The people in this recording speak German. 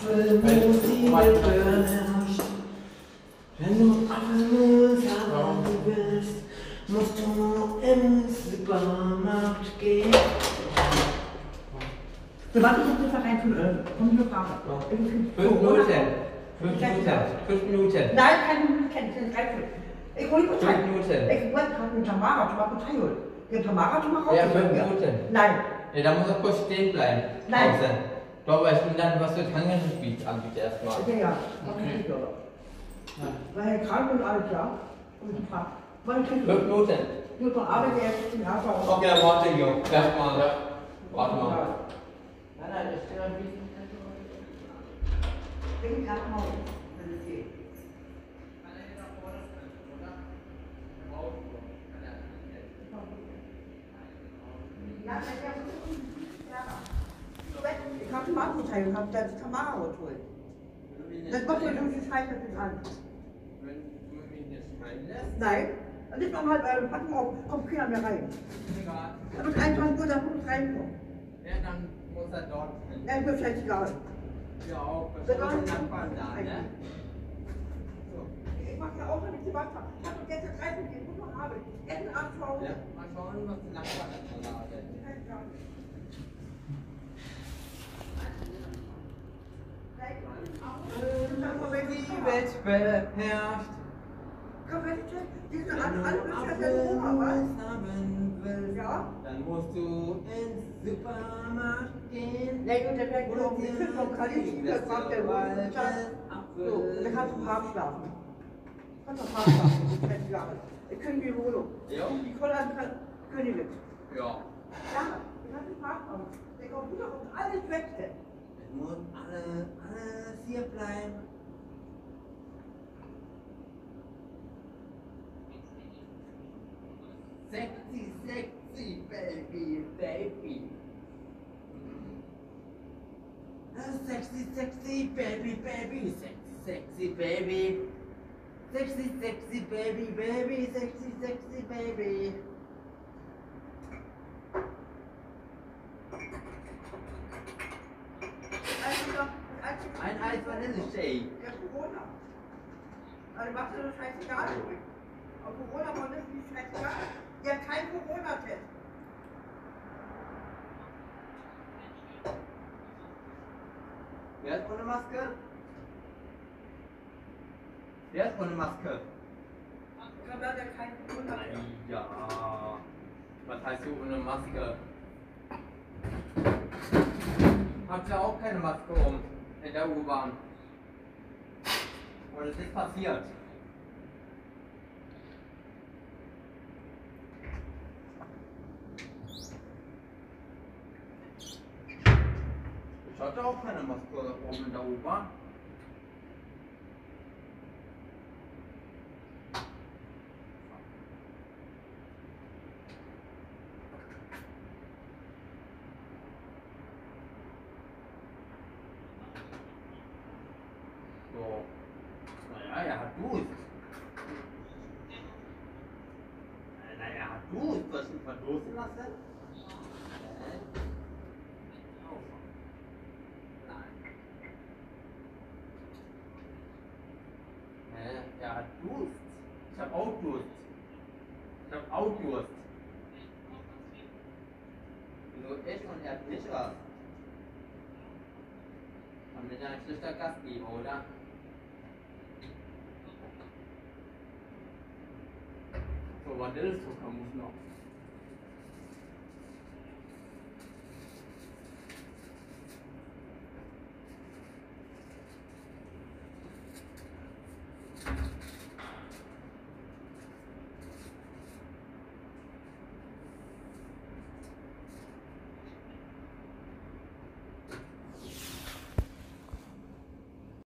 Apfelmus. Wenn du Apfelmus haben willst, musst du im Supermarkt gehen. So, warte, ich hab den Verein von von hier Frage. Fünf Minuten. Fünf Minuten. Fünf Minuten. Nein, keine drei Minuten. Ich hol die Fünf Partei. Minuten. Ich wollte gerade mit Tamara schon mal Partei holen. Die Tamara schon mal raus. Ja, fünf Minuten. Nein, Ja, da muss er kurz stehen bleiben. Nein. Weil ich bin dann, was für Tangen anbietet erstmal. ja, ja. Okay. Weil Herr krank und alles, ja. Und ich frage, wann kriegst Fünf du? Minuten. Nur von Arbeit jetzt in Hafer. Okay, dann warte, Jo. Erstmal. Warte mal. Nein, nein, das ist ja wichtig. Bring erst mal, geht. Ja, ist ja habe einen Markenteil und habe das Tamara geholt. Das macht ja schon viel Zeit mit an. Nein, und nicht nochmal, äh, mal auf, kommt keiner mehr rein. egal. Da wird 21 Uhr, da muss reinkommen. Ja, dann muss er dort hin. Ja, ist mir scheißegal. Ja, auch. Das ist Nachbarn da, ne? Ich mache ja auch damit Sebastian. Ich habe gestern 30 Minuten, Arbeit. Essen abschauen. Ja, mal schauen, was die Nachbarn davon haben. Die Welt beherrscht. Komm, wenn ich diese Wenn alle, du alle Bücher der Oma, was? Apfelmus haben willst, Ja? dann musst du ins Supermarkt gehen. Nee, und der Berg kommt, ich bin vom Kalifen, der kommt der Wohnung. So, dann kannst du Park schlafen. Kannst du Park schlafen, das. Ich kann die Wohnung. Ja. Die Kollern kann, können die mit. Ja. Ja, du kannst im Park kommen. Der Computer kommt alles weg. Es muss alle, alles hier bleiben. Sexy, sexy, baby, baby. Sexy, sexy, baby, baby, sexy, sexy, baby. Sexy, sexy, baby, baby, sexy, sexy, baby. Also, als ich- Ein Eis Vanilleshake. Ja, Corona. Also macht das scheißegal. Aber Corona wollen das nicht scheißegal. Ja, kein Corona-Test. Wer ist ohne Maske? Wer ist ohne Maske? Da hat ja kein Corona-Test. Ja. Was heißt hier ohne Maske? Habt ihr auch keine Maske um in der U-Bahn? Und es ist passiert. Ich hatte auch keine Maske oben in der U-Bahn. So. Naja, er hat Durst. Naja, er hat Durst. Ich ihn verdursten lassen? Äh? Oh. Nein. Hä? Er hat Durst. Ich hab auch Durst. Ich hab auch Durst. Nur ich und er hat nicht was. Dann bin ich ein schlechter Gastgeber, oder? So, Vanillezucker muss noch.